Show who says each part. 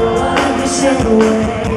Speaker 1: before I wish it away?